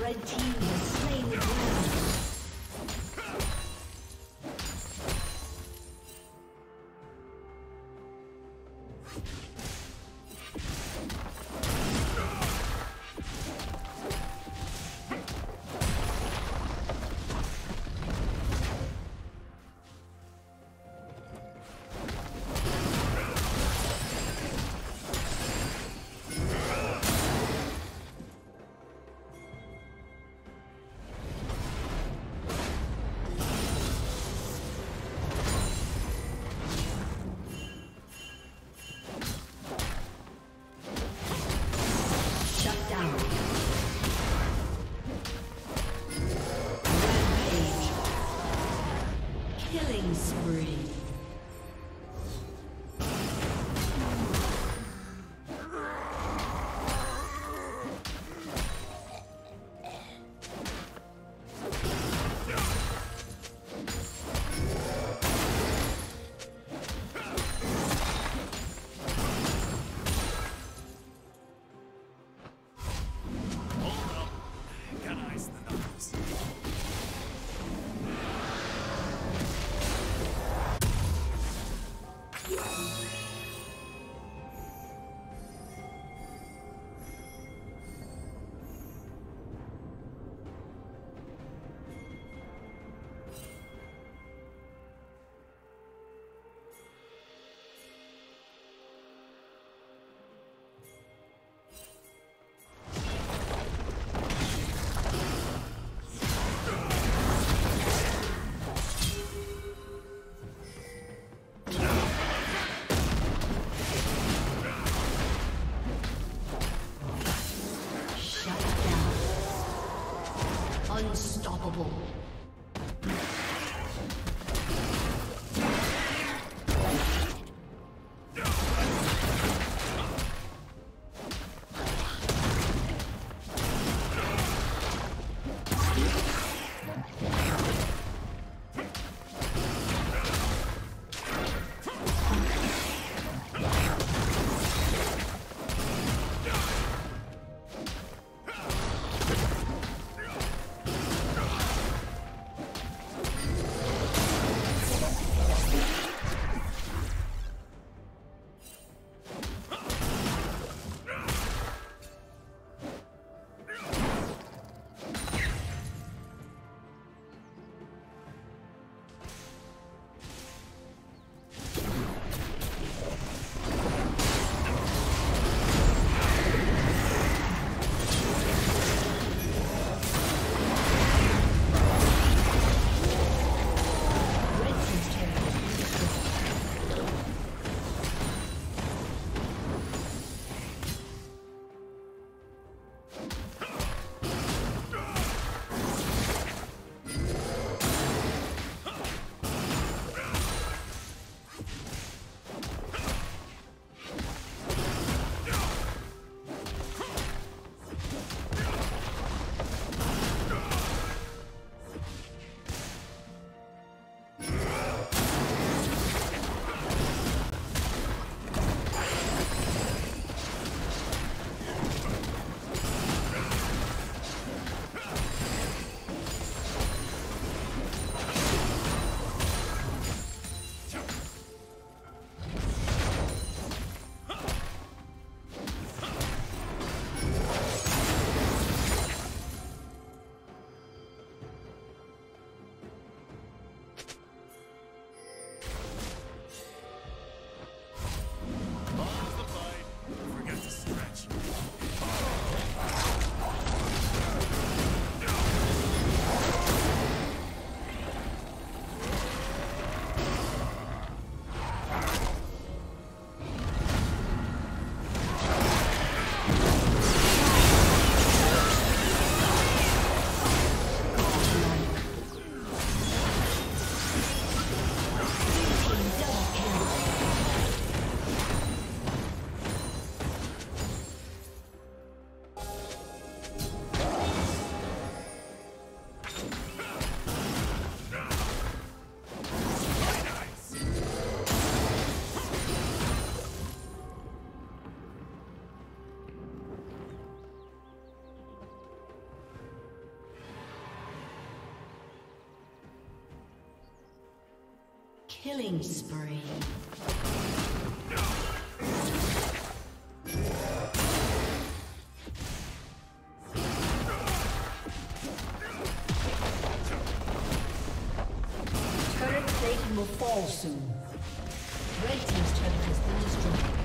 Red team has Killing spree. Turret plating will fall soon. Red Team's turret has been destroyed.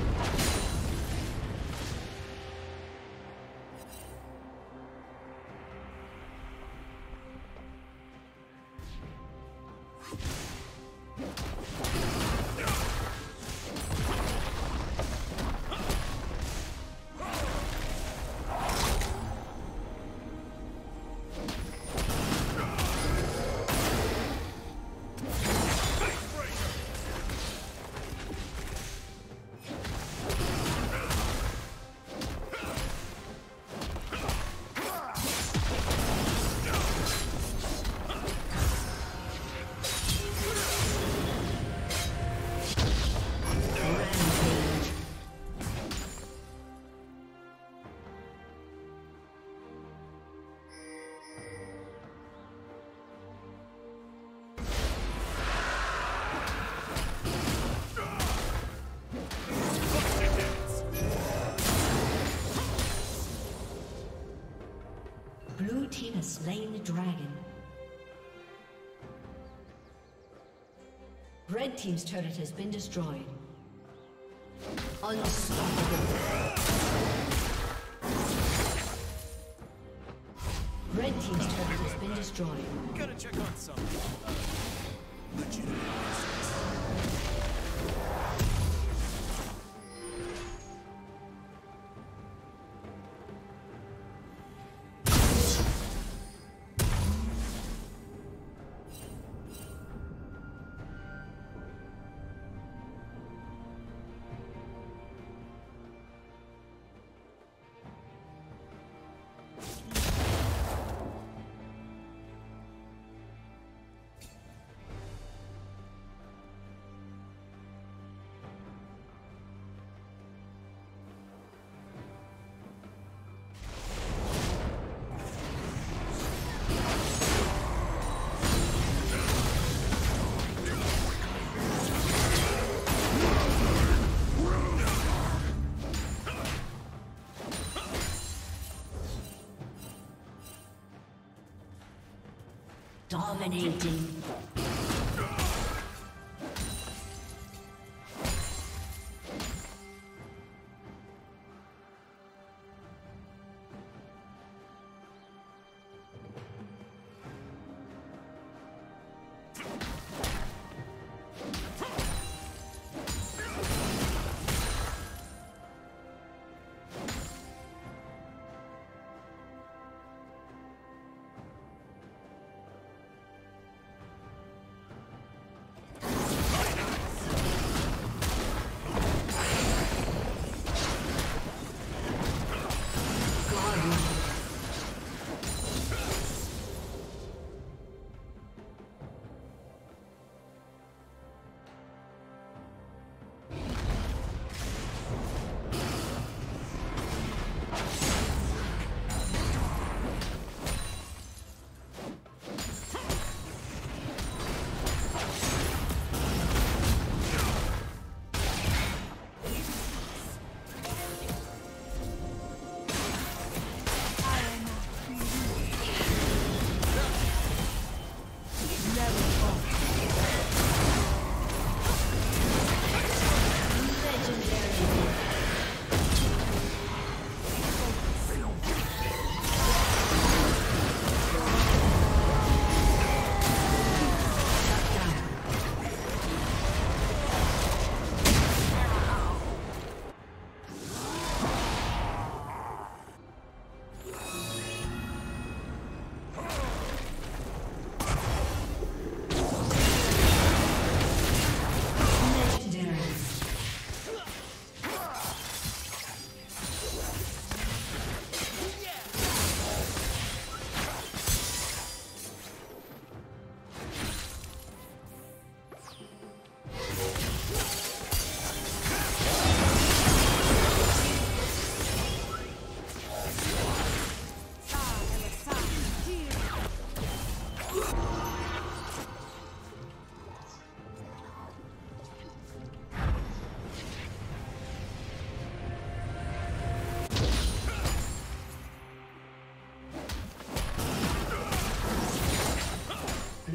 Has slain the dragon. Red team's turret has been destroyed. Unstoppable. Red team's turret has been destroyed. Gotta check on something. Dominating.